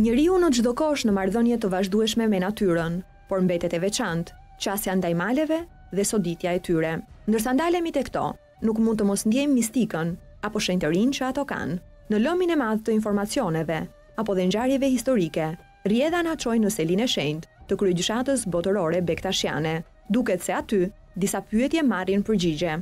Njeriu në çdo kohë është në marrëdhënie të vazhdueshme me natyrën, por mbetet e veçantë, qasja ndaj maleve dhe soditja e tyre. Ndërsa ndalemi te këto, nuk mund të mos ndjejmë mistikën apo shenjtërinë që ato kanë. Në lëmin e madh të informacioneve apo dhe ngjarjeve historike, rrjedha na çon në selinë e shenjtë të kryegjyshatës botërore bektashiane, Duket se aty, disa pyetje marrin përgjigje.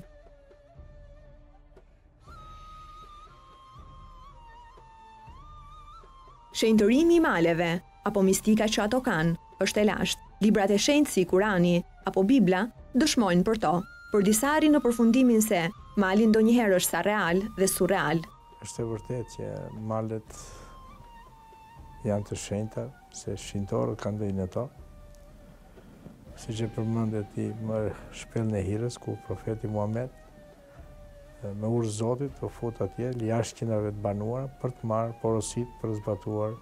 Shenjtërimi i maleve, apo mistika që ato kanë, është e lashtë. Librat e shenjtë si Kurani, apo Bibla, dëshmojnë për to, por disa arrin në përfundimin se, mali ndonjëherë është sa real dhe surreal. Është e vërtetë që malet janë të shenjta? Se shenjtorët kanë ndenjur në to, siç e përmende ti me shpellën e Hirës, ku profeti Muhamed, me urdhër të Zotit, u fut atje, jashtë qendrave të banuara, për të marrë porositë për të zbatuar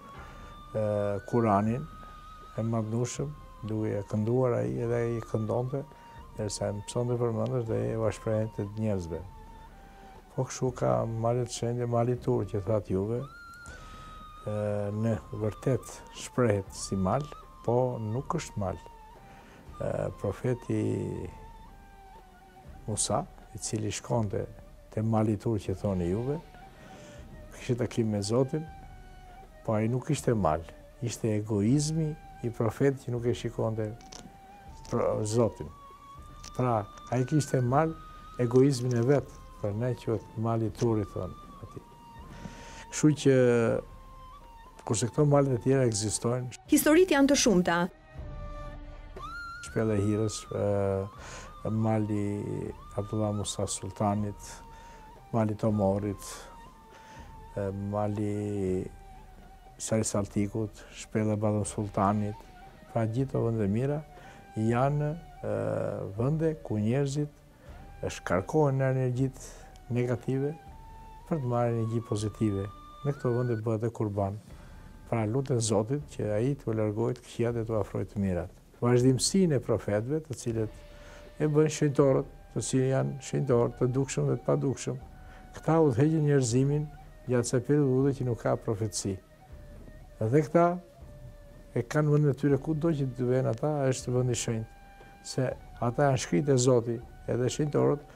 Kuranin e madhërishëm, duke e kënduar ai, edhe e këndonte, ndërsa e mësonte përmendësh edhe ua shprehte njerëzve. Po kështu ka male të shenjta, mali Tur që thatë juve, në të vërtetë shprehet si mal, po nuk është mal. Profeti Musa, i cili shkonte te mali Tur që thoni juve, kishte takim me Zotin, po ai nuk ishte mal, ishte egoizmi i profetit që nuk e shikonte dot Zotin. Pra, ai kishte mal egoizmin e vet, prandaj mali i Turit, thonë aty. Kështu që, kurse këto malet e tjera ekzistojnë... Historitë janë të shumta. Shpella e Hirës, mali i Abdullah Musa Sultanit, mali i Tomorit, Mali i Sari Saltikut, Shpella e Ballëm Sultanit, pra gjithë këto vende të mira, janë vende ku njerëzit shkarkohen nga energjitë negative për të marrë energji pozitive. Në këto vende bëhet dhe kurban. Pra i luten Zotit që ai t'u largojë të këqijat dhe t'u afrojë të mirat. Vazhdimësinë e profetëve, të cilët e bëjnë shenjtorët, të cilët janë shenjtorë të dukshëm dhe të padukshëm. Këta udhëheqin njerëzimin gjatë asaj periudhe që nuk ka profetësi. Dhe këta e kanë vendin e tyre kudo që të venë ata, është vend i shenjtë. Se ata janë shkrirë te Zoti, edhe shenjtorët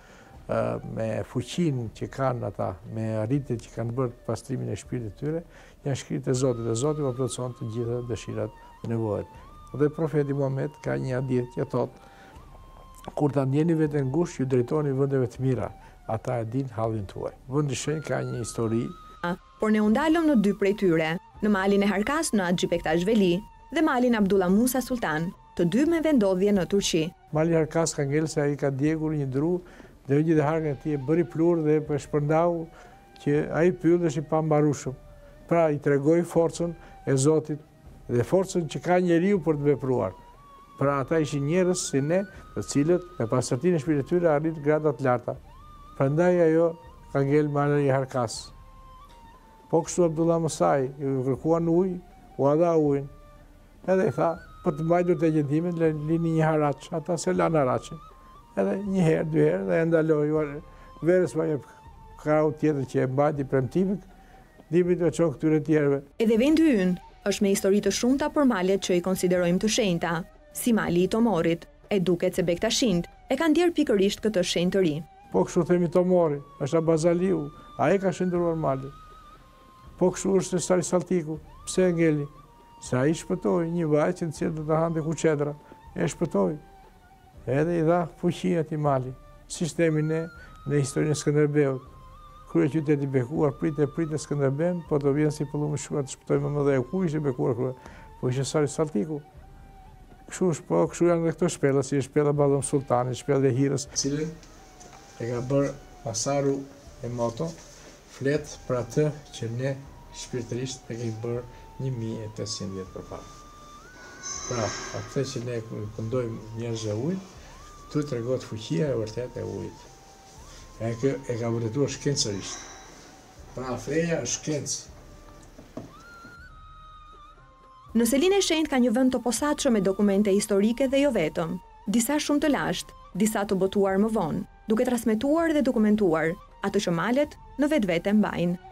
me fuqinë që kanë ata, me arritjet që kanë bërë pastrimin e shpirtit të tyre, Janë shkrirë te Zoti dhe Zoti po plotëson të gjitha dëshirat dhe nevojat. Dhe profeti Muhamed ka një hadith që thotë kur ta ndjeni veten ngushtë, iu drejtoni vendeve të mira. Ata e dinë hallin tuaj. Vendi i shenjtë ka një histori. Por ne u ndalëm në dy prej tyre, në malin e Hërkas në Haxhi Bektash Veli dhe malin Abdall Musa Sultan, të dy me vendodhje në Turqi. Mali i Hërkas ka ngelë se ai ka djegur një dru dhe e ngjeu hërkën e tij, e bëri pluhur dhe e shpërndau që ai pyll është i pambarueshëm. Pra i tregoi forcën e Zotit dhe forcën që ka njeriu për të vepruar. Pra ata ishin njerëz si ne, të cilët me pastërtinë e shpirtit të tyre arritën grada të larta. Prandaj ajo ka ngel mali i Hërkas. Po kështu Abdall Musai, i kërkuan ujë, ua dha ujin. Edhe i tha, për të mbajtur premtimin, lini një haraç. Ata s'e lanë haraçin. Edhe një herë, dy herë, dhe e ndaloi. Verës ia jep krahut tjetër që e mbajti premtimin, dimrit ua çon këtyre tjerëve. Edhe vendi ynë është me histori të shumta për malet që i konsiderojmë të shenjta, si mali i Tomorrit, e duket se bektashinjtë e kanë ndjerë pikërisht këtë shenjtëri. Po kështu themi Tomorri, është Abaz Aliu, ai ka shenjtëruar malin. Po kështu është Sari Salltiku, pse ngeli? Se ai shpëtoi një vajzë të cilën do ta hante kuçedra, e shpëtoi. Edhe i dha fuqi atij mali, siç themi ne në historinë e Skënderbeut. Krujë qytet i bekuar, prite prite Skënderbenë, po të vjen si pëllumb i shkruar të shpëtojë mëmëdhenë. Ku ishte bekuar Kruja, po ishte Sari Salltiku. Këshu është po, këshu janë dhe këto shpela, si shpela Balëm Sultanit, shpela e Hirës. Cilin e ka bërë Masaru Emoto, flet për atë që ne shpirtërisht e kemi bërë një mijë e pesëqind vjet përpara. Pra, atë që ne i këndojmë njerëzve ujët, këtu tregohet fuqia e vërtetë e ujit. E ky e ka vërtetuar shkencërisht. Pra, feja është shkencë. Në Selinë e Shenjtë ka një vend të posaçëm me dokumente historike dhe jo vetëm. Disa shumë të lashtë, disa të botuar më vonë. duke transmetuar dhe dokumentuar atë që malet në vetvete mbajnë.